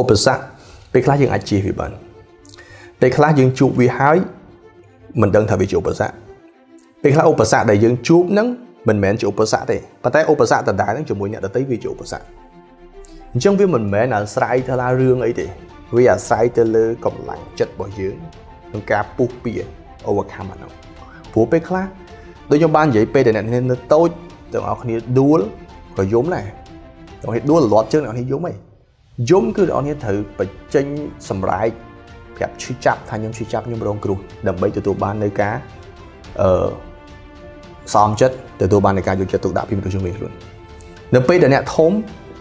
ឧបសគ្គពេលខ្លះយើងអាចជៀសវាបានពេលខ្លះយើងជួបវាហើយមិនដឹងថាវាជាឧបសគ្គពេលខ្លះឧបសគ្គដែលយើងជួបហ្នឹងមិនមែនជាឧបសគ្គទេប៉ុន្តែឧបសគ្គដដែលហ្នឹងជាមួយអ្នកដទៃវាជាឧបសគ្គអញ្ចឹងវាមិនមែនអាស្រ័យទៅលើរឿងអីទេវាអាស្រ័យទៅលើកម្លាំងចិត្តរបស់យើងក្នុងការពុះពៀ overcome អានោះព្រោះពេលខ្លះដូចខ្ញុំបាននិយាយពេលដែលអ្នកនៅតូចទាំងអស់គ្នាដួលក៏យំដែរទាំងនេះដួលលាត់ជើងអ្នកនេះយំហី យំគឺអ្នកនេះត្រូវបញ្ចេញសម្រែកប្រាប់ឈឺចាប់ថាខ្ញុំឈឺចាប់ខ្ញុំរងគ្រោះដើម្បីទទួលបាននៅការអឺសមចិត្តទទួលបាននៃការយកចិត្តទុកដាក់ពីមនុស្សជុំវិញខ្លួននៅពេលដែលអ្នកធំ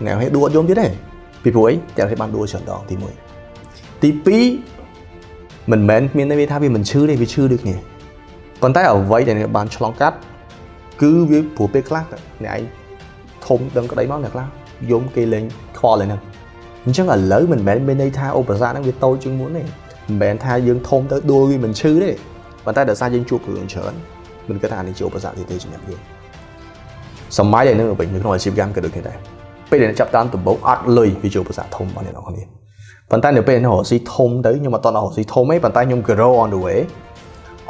អ្នកនេះដួលអត់យំទៀតទេពីព្រោះអីអ្នកនេះបានដួលច្រើនដងទី1ទី2មិនមែនមានន័យថាវាមិនឈឺទេវាឈឺដូចគ្នាប៉ុន្តែអ្វីដែលអ្នកបានឆ្លងកាត់គឺវាព្រោះពេលខ្លះអ្នកឯងធំដឹងក្តីមកអ្នកខ្លះយំគេលេងខ្វល់ហើយហ្នឹង អញ្ចឹងឥឡូវមិនមែនមានន័យថាឧបសគ្គហ្នឹងវាតូចជាងមុនទេមិនមែនថាយើងធំទៅដួលវាមិនឈឺទេប៉ុន្តែដោយសារយើងជួបរឿងច្រើនមិនគិតថានេះជាឧបសគ្គទេសម្រាប់យើងសម័យដែលនៅវិញនៅក្នុងអាជីវកម្មក៏ដូចគ្នាដែរពេលដែលចាប់តាមដំបូងអត់លុយវាជាឧបសគ្គធំរបស់អ្នកនរគ្នាប៉ុន្តែនៅពេលនេះរកស៊ីធំទៅខ្ញុំអត់តន់រកស៊ីធំទេប៉ុន្តែខ្ញុំ grow on the way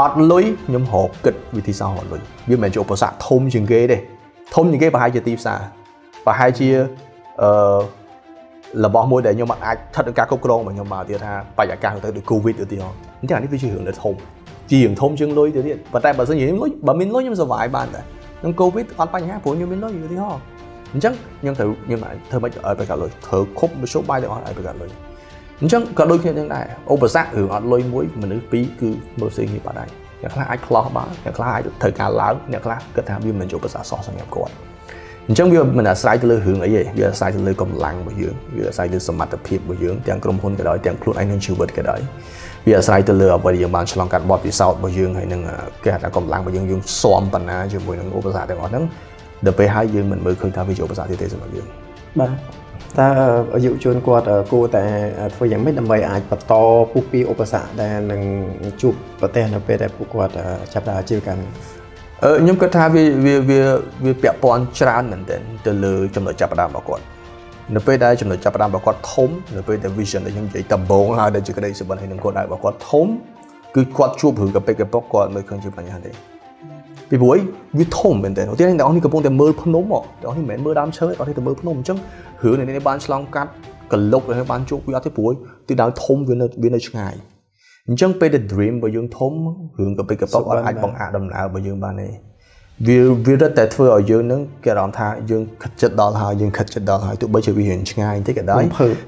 អត់លុយខ្ញុំរកគិតវិធីសាស្ត្ររកលុយវាមិនមែនជាឧបសគ្គធំជាងគេទេធំជាងគេប្រហែលជាទីផ្សារប្រហែលជាអឺ របស់មួយដែលខ្ញុំអាចស្ថិតក្នុងការគ្រប់គ្រងរបស់ខ្ញុំមកទៀតថាបរិយាកាសទៅដូច Covid ទៅទៀតអញ្ចឹងអានេះវាជារឿងដែលធំជារឿងធំជាងលុយទៅទៀតប៉ុន្តែបើសិនជាខ្ញុំលុយបើមានលុយខ្ញុំ survive បានដែរក្នុង Covid អត់បញ្ហាព្រោះខ្ញុំមានលុយឧទាហរណ៍អញ្ចឹងខ្ញុំត្រូវខ្ញុំធ្វើមិនឲ្យប្រកាសលុយធ្វើខុបមធ្យោបាយទាំងអស់ឲ្យប្រកាសលុយអញ្ចឹងក៏ដូចគ្នានឹងដែរឧបសគ្គរឿងអត់លុយមួយមនុស្សពីរគឺមើលផ្សេងគ្នាបាត់ហើយអ្នកខ្លះអាចខ្លោះបានអ្នកខ្លះអាចត្រូវការឡើងអ្នកខ្លះគិតថាវាមិនជាឧបសគ្គសោះសម្រាប់គាត់ អញ្ចឹងវាមិនអាស្រ័យទៅលើរឿងអីទេវាអាស្រ័យទៅលើកម្លាំងរបស់យើងវាអាស្រ័យលើសមត្ថភាពរបស់យើងទាំងក្រុមហ៊ុនក៏ដោយទាំងខ្លួនឯងនឹងជីវិតក៏ដោយវាអាស្រ័យទៅលើអ្វីដែលយើងបានឆ្លងកាត់បទពិសោធន៍របស់យើងហើយនឹងគេហៅថាកម្លាំងរបស់យើងយើងស៊ាំបណ្ណាជាមួយនឹងឧបសគ្គទាំងអស់ហ្នឹងដល់ពេលហើយយើងមិនមើលឃើញថាវាជាឧបសគ្គទេសម្រាប់យើងបាទតើយុវជនគាត់គួរតែធ្វើយ៉ាងម៉េចដើម្បីអាចបន្តពុះពីឧបសគ្គដែលនឹងជួបប្រទេសនៅពេលដែលពួកគាត់ចាប់ផ្ដើមអាជីវកម្មអឺ ខ្ញុំគិតថាវាវាវាវាពាក់ព័ន្ធច្រើនមែនទែនទៅលើចំណុចចាប់ផ្ដើមរបស់គាត់នៅពេលដែលចំណុចចាប់ផ្ដើមរបស់គាត់ធំនៅពេលដែល vision ដែលខ្ញុំនិយាយដំបូងហើយដែលជាក្តីសុបិនហើយនឹងគាត់ដែររបស់គាត់ធំគឺគាត់ជួបរឿងកប៉ិកកប៉ុកគាត់មើលឃើញជាបញ្ហាទេពីព្រោះវាធំមែនតើឧទាហរណ៍អ្នកនរនេះកំពុងតែមើលភ្នំមកអ្នកនេះមិនមែនមើលដើមឈើទេគាត់តែមើលភ្នំអញ្ចឹងរឿងនេះបានឆ្លងកាត់កលុកហើយបានជួបវាអត់ទេព្រោះទីដើមធំវានៅវានៅឆ្ងាយ អញ្ចឹងពេលដែល dream របស់យើងធំរឿងកប៉ិកកប៉ុកអត់អាចបង្អាក់ដំណើររបស់យើងបានទេវាវារត់តែធ្វើឲ្យយើងនឹងគេអារម្មណ៍ថាយើងខិតចិត្តដល់ហើយយើងខិតចិត្តដល់ហើយទោះបីជាវារៀងឆ្ងាយបន្តិចក៏ដោយ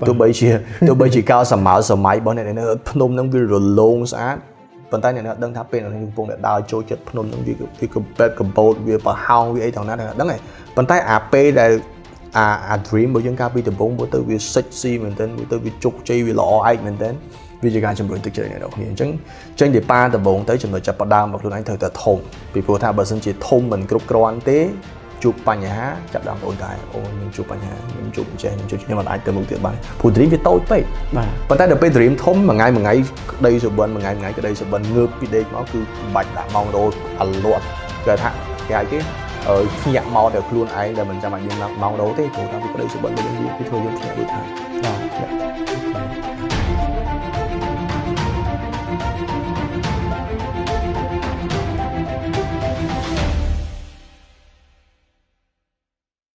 ទោះបីជាទោះបីជាកោសម័យសម័យរបស់អ្នកនៅភ្នំនឹងវារលោងស្អាតប៉ុន្តែអ្នកនៅដឹងថាពេលនេះកំពុងតែដើរចូលចិត្តភ្នំនឹងវាវាកំពេតកំបោតវាប្រហោងវាអីទាំងណាដឹងទេប៉ុន្តែអាពេលដែលអាអា dream របស់យើងកាលពីដំបូងមើលទៅវា sexy មែនទែនមើលទៅវាជោគជ័យវាល្អឯកមែនទែន វាជាការជំរុញទឹកចិត្តអ្នកនរគ្នាអញ្ចឹងចេញពីប៉ាដំបូងទៅចំណុចចាប់ផ្ដើមរបស់ខ្លួនឯងត្រូវតែធំពីព្រោះថាបើសិនជាធំមិនគ្រប់គ្រាន់ទេជួបបញ្ហាចាប់ដើមអូនដែរអូនខ្ញុំជួបបញ្ហាខ្ញុំជួបអញ្ចេះខ្ញុំជួបខ្ញុំមិនអាចទៅមុខទៀតបានព្រោះ dream វាតូចពេកបាទប៉ុន្តែដល់ពេល dream ធំមួយថ្ងៃមួយថ្ងៃក្តីសុបិនមួយថ្ងៃមួយថ្ងៃក្តីសុបិនងើបពីដេកមកគឺបាច់ដាក់ម៉ោងរោអាលាត់គេថាគេហៅគេអឺភ្ញាក់មកតែខ្លួនឯងដែលមិនចាំបាច់យើងម៉ោងរោទេព្រោះថាវាក្តីសុបិនរបស់យើងវាធ្វើយើងភ្ញាក់ដូចថាបាទ